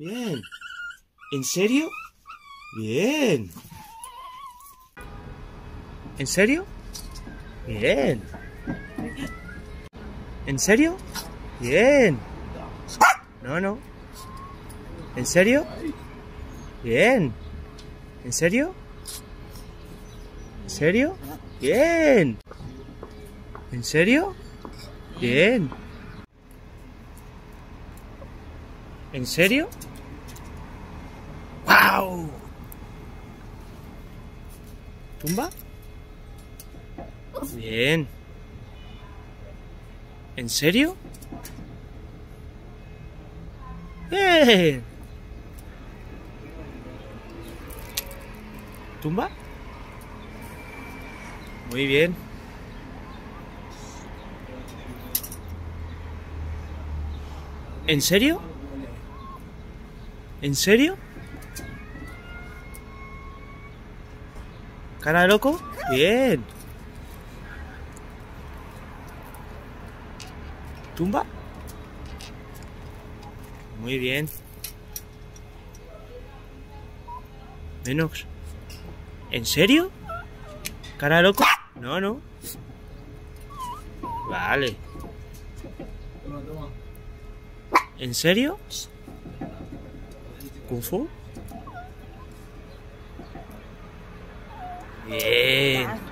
Bien. ¿En serio? Bien. ¿En serio? Bien. ¿En serio? Bien. No, no. ¿En serio? Bien. ¿En serio? ¿En serio? Bien. ¿En serio? Bien. ¿En serio? ¡Wow! ¿Tumba? Bien. ¿En serio? Bien. ¿Tumba? Muy bien. ¿En serio? ¿En serio? ¿Cara loco? Bien. ¿Tumba? Muy bien. Menos. ¿En serio? ¿Cara loco? No, no. Vale. ¿En serio? ¿Kung Fu? Bien.